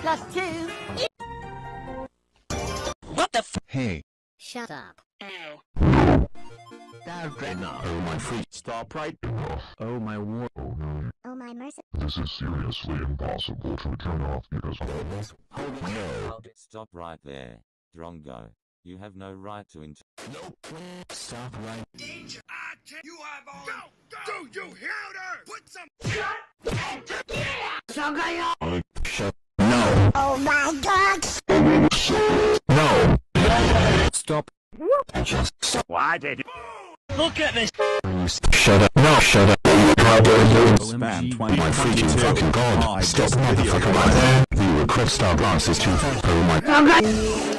Plus two. What the f- Hey. Shut up. Oh my freak. Stop right. Oh my war. Oh my mercy. This is seriously impossible to turn off because of this. Oh, no. Stop right there, Drongo. You have no right to inter- No. Stop right. You have all. Go! Go! Do you hear her? Put some. Shut. No. Oh my god. No. Stop. Just stop. Why did you? Look at this! Shut up. No. Shut up. Spam My freaking fucking god. Stop this video motherfucker right there. The request star glasses too fast. Oh my.